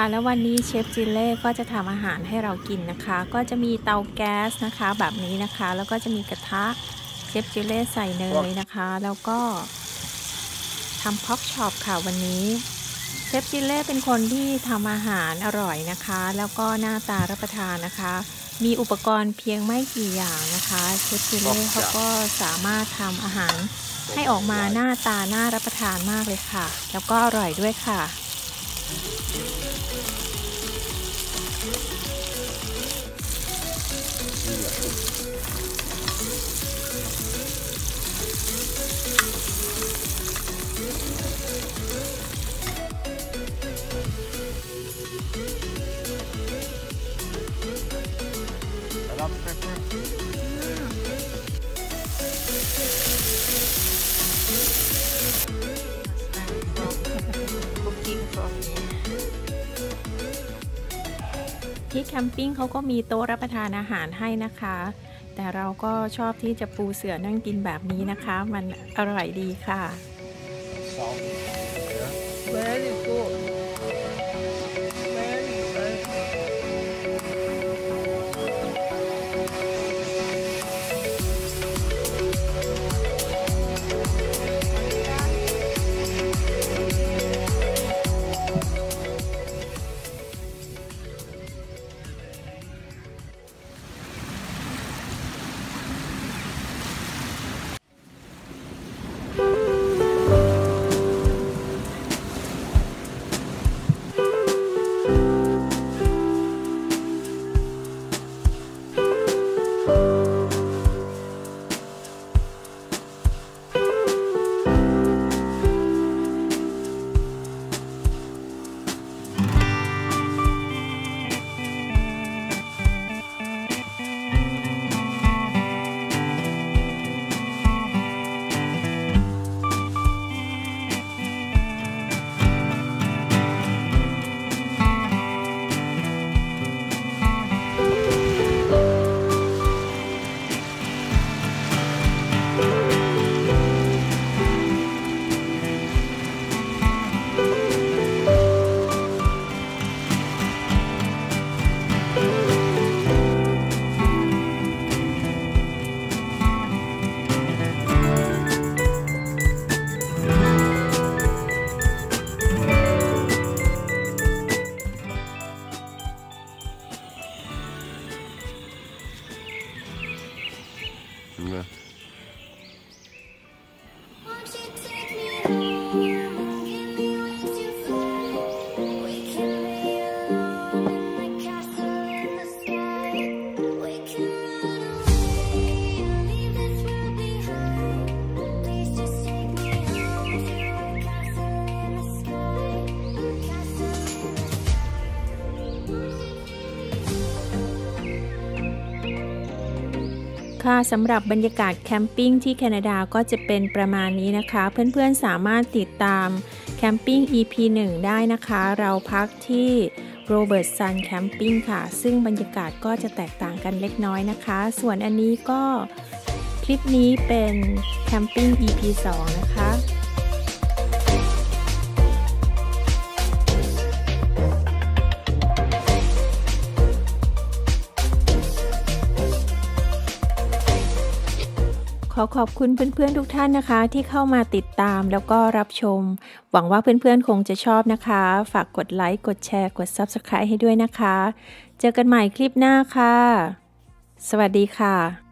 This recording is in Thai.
ค่ะแล้ววันนี้เชฟจิเล่ก็จะทำอาหารให้เรากินนะคะ ก็จะมีเตาแก๊สนะคะแบบนี้นะคะ แล้วก็จะมีกระทะเชฟจิเล่ใส่เนยนะคะ แล้วก็ทำพ็อกช็อปค่ะวันนี้เชฟจิเล่เป็นคนที่ทำอาหารอร่อยนะคะ แล้วก็หน้าตารับประทานนะคะ มีอุปกรณ์เพียงไม่กี่อย่างนะคะเชฟจิเล่เขาก็สามารถทำอาหารให้ออกมาหน้าตาน่ารับประทานมากเลยค่ะ แล้วก็อร่อยด้วยค่ะ ที่แคมปิ้งเขาก็มีโต๊ะรับประทานอาหารให้นะคะ แต่เราก็ชอบที่จะปูเสือนั่งกินแบบนี้นะคะ มันอร่อยดีค่ะ Salt. Yeah. Very good. ค่ะสำหรับบรรยากาศ camping ที่แคนาดาก็จะเป็นประมาณนี้นะคะ เพื่อนๆสามารถติดตามแคมปิ้ง EP 1 ได้นะคะ เราพักที่โรเบิร์ตซัน camping ค่ะ ซึ่งบรรยากาศก็จะแตกต่างกันเล็กน้อยนะคะ ส่วนอันนี้ก็คลิปนี้เป็นแคมปิ้ง EP 2 นะคะ ขอขอบคุณเพื่อนๆทุกท่านนะคะ ที่เข้ามาติดตามแล้วก็รับชม หวังว่าเพื่อนๆคงจะชอบนะคะ ฝากกดไลค์กดแชร์กด Subscribe ให้ด้วยนะคะ เจอกันใหม่คลิปหน้าค่ะ สวัสดีค่ะ